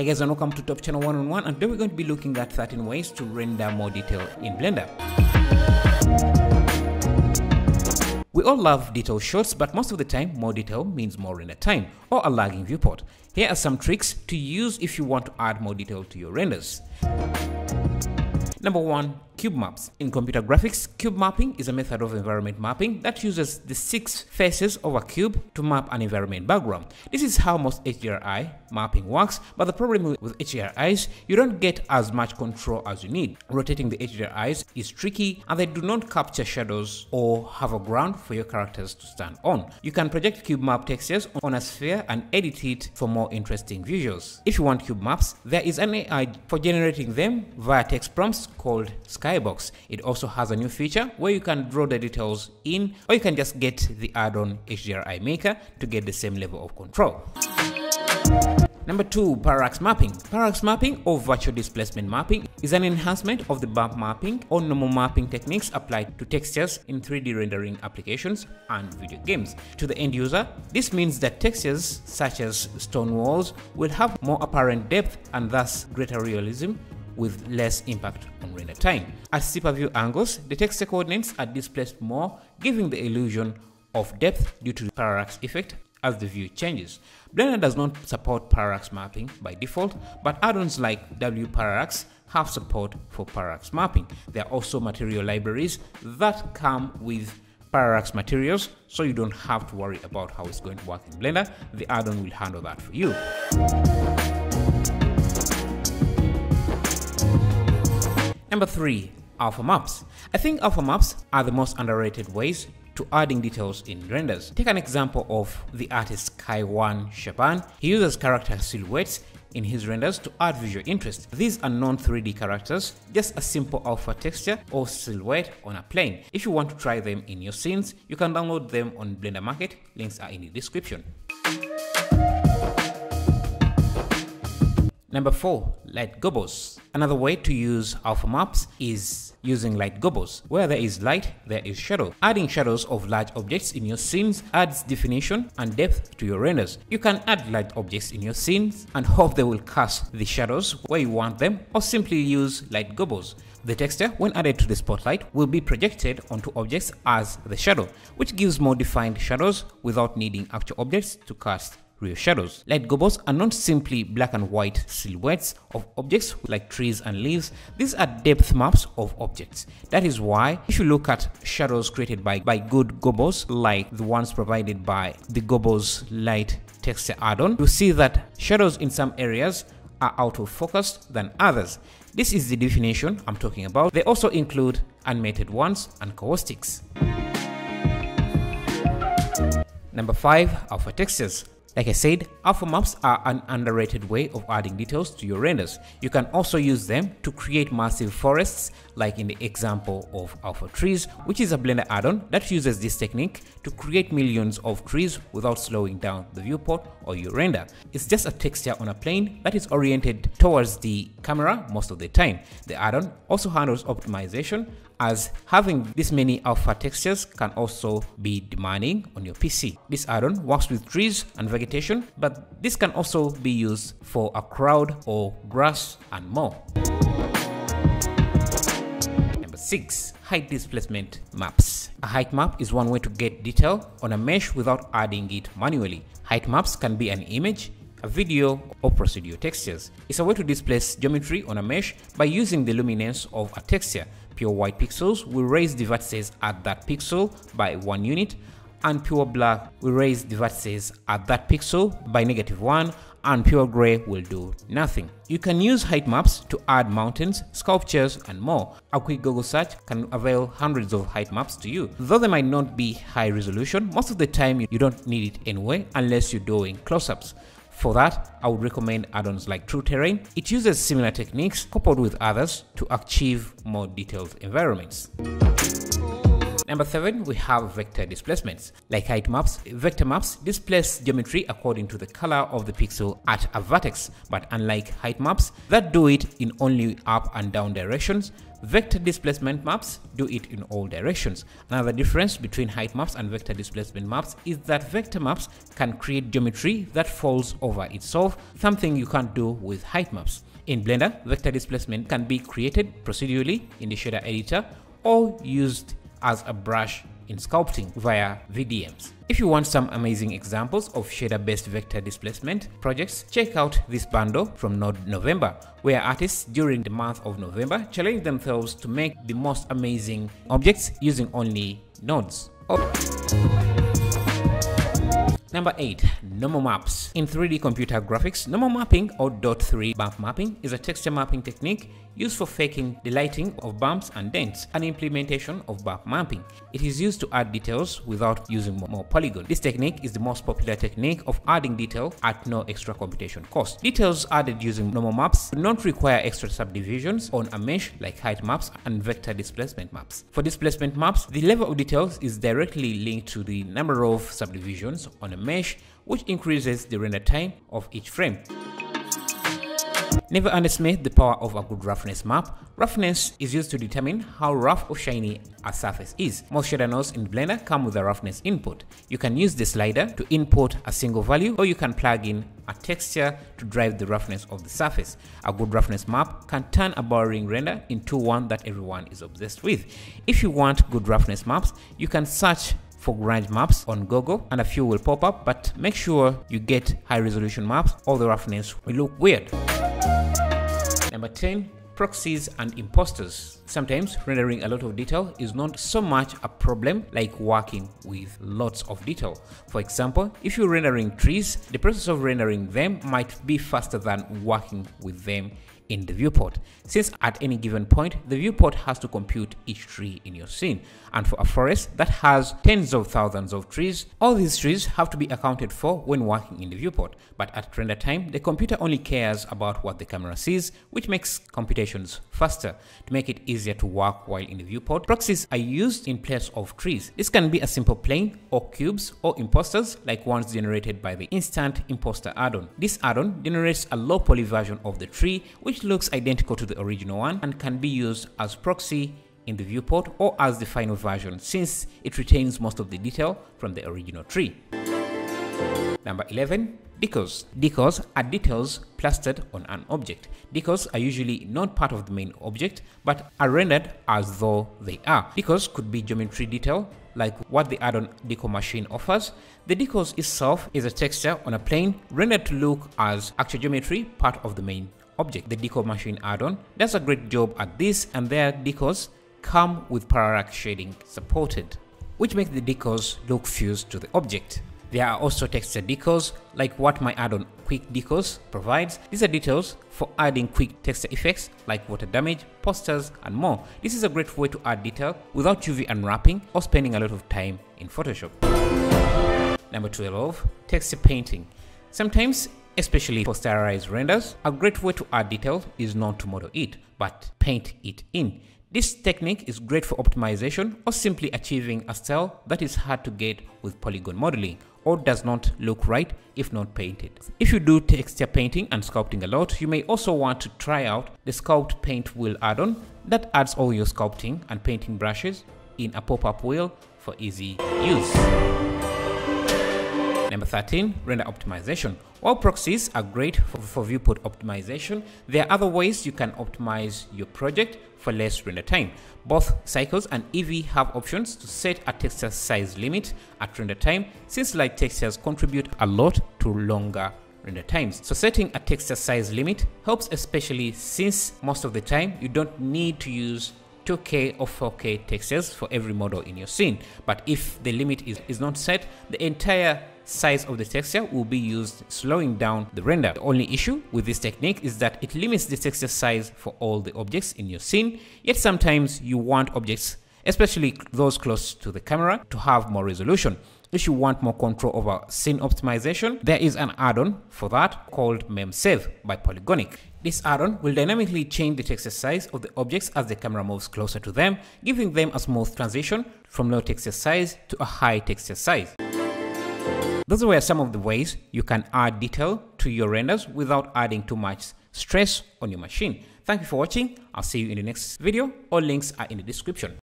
Hey guys and welcome to Top Channel 1-on-1 and today we're going to be looking at 13 ways to render more detail in Blender. We all love detail shots, but most of the time, more detail means more render time or a lagging viewport. Here are some tricks to use if you want to add more detail to your renders. Number one, cube maps. In computer graphics, cube mapping is a method of environment mapping that uses the six faces of a cube to map an environment background. This is how most HDRI mapping works, but the problem with HDRIs, you don't get as much control as you need. Rotating the HDRIs is tricky and they do not capture shadows or have a ground for your characters to stand on. You can project cube map textures on a sphere and edit it for more interesting visuals. If you want cube maps, there is an AI for generating them via text prompts called Skybox. It also has a new feature where you can draw the details in or you can just get the add-on HDRI Maker to get the same level of control. Number 2. Parallax Mapping Parallax Mapping or Virtual Displacement Mapping is an enhancement of the bump mapping or normal mapping techniques applied to textures in 3D rendering applications and video games. To the end user, this means that textures such as stone walls will have more apparent depth and thus greater realism with less impact on render time. At steeper view angles, the texture coordinates are displaced more, giving the illusion of depth due to the parallax effect as the view changes. Blender does not support parallax mapping by default, but add-ons like WParallax have support for parallax mapping. There are also material libraries that come with parallax materials, so you don't have to worry about how it's going to work in Blender. The add-on will handle that for you. Number 3. Alpha Maps. I think alpha maps are the most underrated ways to adding details in renders. Take an example of the artist Kaiwan Shaban. He uses character silhouettes in his renders to add visual interest. These are non-3D characters, just a simple alpha texture or silhouette on a plane. If you want to try them in your scenes, you can download them on Blender Market, links are in the description. Number 4. Light gobos. Another way to use alpha maps is using light gobos. Where there is light, there is shadow. Adding shadows of large objects in your scenes adds definition and depth to your renders. You can add light objects in your scenes and hope they will cast the shadows where you want them or simply use light gobos. The texture, when added to the spotlight, will be projected onto objects as the shadow, which gives more defined shadows without needing actual objects to cast real shadows. Light gobos are not simply black and white silhouettes of objects like trees and leaves, these are depth maps of objects. That is why if you look at shadows created by, by good gobos like the ones provided by the gobos light texture add-on, you see that shadows in some areas are out of focus than others. This is the definition I'm talking about. They also include animated ones and caustics. Number 5. Alpha Textures like I said, alpha maps are an underrated way of adding details to your renders. You can also use them to create massive forests like in the example of alpha trees, which is a Blender add-on that uses this technique to create millions of trees without slowing down the viewport or your render. It's just a texture on a plane that is oriented towards the camera most of the time. The add-on also handles optimization as having this many alpha textures can also be demanding on your PC. This add-on works with trees and vegetation, but this can also be used for a crowd or grass and more. Number 6. Height displacement maps. A height map is one way to get detail on a mesh without adding it manually. Height maps can be an image, a video or procedure textures. It's a way to displace geometry on a mesh by using the luminance of a texture. Pure white pixels will raise the vertices at that pixel by 1 unit and pure black will raise the vertices at that pixel by negative 1 and pure gray will do nothing. You can use height maps to add mountains, sculptures and more. A quick Google search can avail hundreds of height maps to you. Though they might not be high resolution, most of the time you don't need it anyway unless you're doing close-ups. For that, I would recommend add-ons like True Terrain. It uses similar techniques coupled with others to achieve more detailed environments. Number seven, we have vector displacements. Like height maps, vector maps displace geometry according to the color of the pixel at a vertex. But unlike height maps that do it in only up and down directions, Vector displacement maps do it in all directions. Another difference between height maps and vector displacement maps is that vector maps can create geometry that falls over itself, something you can't do with height maps. In Blender, vector displacement can be created procedurally in the shader editor or used as a brush in sculpting via VDMs. If you want some amazing examples of shader-based vector displacement projects, check out this bundle from Nodevember, where artists during the month of November challenge themselves to make the most amazing objects using only nodes. Oh. Number 8. Normal maps. In 3D computer graphics, normal mapping or dot 3 bump mapping is a texture mapping technique used for faking the lighting of bumps and dents, an implementation of bump mapping. It is used to add details without using more polygon. This technique is the most popular technique of adding detail at no extra computation cost. Details added using normal maps do not require extra subdivisions on a mesh like height maps and vector displacement maps. For displacement maps, the level of details is directly linked to the number of subdivisions on a mesh, which increases the render time of each frame. Never underestimate the power of a good roughness map. Roughness is used to determine how rough or shiny a surface is. Most shader nodes in Blender come with a roughness input. You can use the slider to input a single value or you can plug in a texture to drive the roughness of the surface. A good roughness map can turn a boring render into one that everyone is obsessed with. If you want good roughness maps, you can search for grunge maps on Google and a few will pop up but make sure you get high resolution maps or the roughness will look weird. Number 10 proxies and imposters. Sometimes rendering a lot of detail is not so much a problem like working with lots of detail. For example, if you're rendering trees, the process of rendering them might be faster than working with them in the viewport, since at any given point, the viewport has to compute each tree in your scene. And for a forest that has tens of thousands of trees, all these trees have to be accounted for when working in the viewport. But at render time, the computer only cares about what the camera sees, which makes computations faster. To make it easier to work while in the viewport, proxies are used in place of trees. This can be a simple plane or cubes or imposters like ones generated by the Instant Imposter add-on. This add-on generates a low poly version of the tree, which looks identical to the original one and can be used as proxy in the viewport or as the final version since it retains most of the detail from the original tree. Number 11. Decals. Decals are details plastered on an object. Decals are usually not part of the main object but are rendered as though they are. Decals could be geometry detail like what the add-on decal machine offers. The decals itself is a texture on a plane rendered to look as actual geometry part of the main object. The decal machine add-on does a great job at this and their decals come with parallax shading supported, which makes the decals look fused to the object. There are also texture decals like what my add-on Quick Decals provides. These are details for adding quick texture effects like water damage, posters, and more. This is a great way to add detail without UV unwrapping or spending a lot of time in Photoshop. Number 12. Texture painting. Sometimes especially for sterilized renders, a great way to add detail is not to model it, but paint it in. This technique is great for optimization or simply achieving a style that is hard to get with polygon modeling or does not look right if not painted. If you do texture painting and sculpting a lot, you may also want to try out the Sculpt Paint Wheel add-on that adds all your sculpting and painting brushes in a pop-up wheel for easy use. Number 13, render optimization. While proxies are great for, for, viewport optimization, there are other ways you can optimize your project for less render time. Both Cycles and Eevee have options to set a texture size limit at render time since light textures contribute a lot to longer render times. So setting a texture size limit helps especially since most of the time you don't need to use 2K or 4K textures for every model in your scene. But if the limit is, is not set, the entire size of the texture will be used slowing down the render. The only issue with this technique is that it limits the texture size for all the objects in your scene, yet sometimes you want objects especially those close to the camera to have more resolution. If you want more control over scene optimization, there is an add-on for that called MemSaver by Polygonic. This add-on will dynamically change the texture size of the objects as the camera moves closer to them, giving them a smooth transition from low texture size to a high texture size. Those were some of the ways you can add detail to your renders without adding too much stress on your machine. Thank you for watching. I'll see you in the next video. All links are in the description.